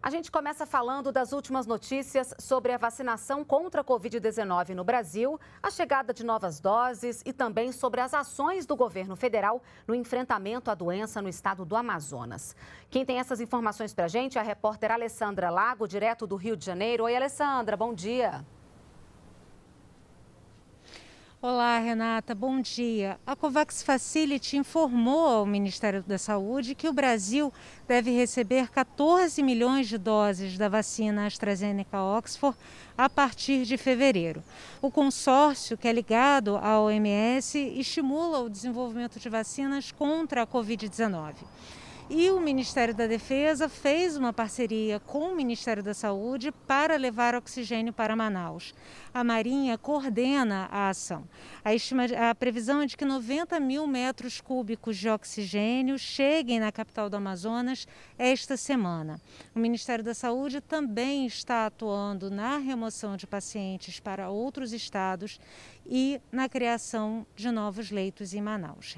A gente começa falando das últimas notícias sobre a vacinação contra a Covid-19 no Brasil, a chegada de novas doses e também sobre as ações do governo federal no enfrentamento à doença no estado do Amazonas. Quem tem essas informações para a gente é a repórter Alessandra Lago, direto do Rio de Janeiro. Oi, Alessandra, bom dia. Olá, Renata, bom dia. A COVAX Facility informou ao Ministério da Saúde que o Brasil deve receber 14 milhões de doses da vacina AstraZeneca Oxford a partir de fevereiro. O consórcio, que é ligado à OMS, estimula o desenvolvimento de vacinas contra a Covid-19. E o Ministério da Defesa fez uma parceria com o Ministério da Saúde para levar oxigênio para Manaus. A Marinha coordena a ação. A, estima, a previsão é de que 90 mil metros cúbicos de oxigênio cheguem na capital do Amazonas esta semana. O Ministério da Saúde também está atuando na remoção de pacientes para outros estados e na criação de novos leitos em Manaus.